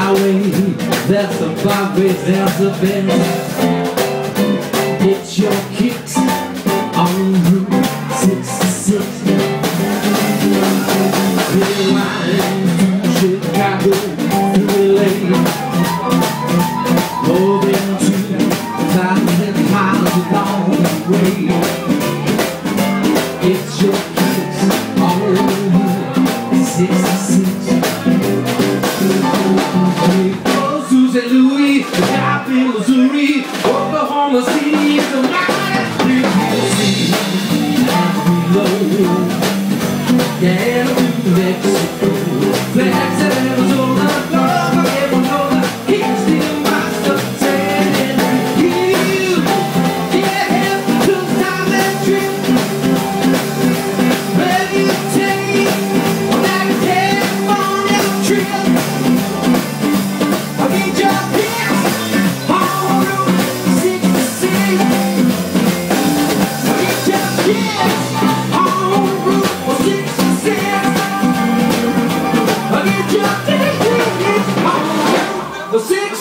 highway, there's a byway, there's a bend. Get your key. The six.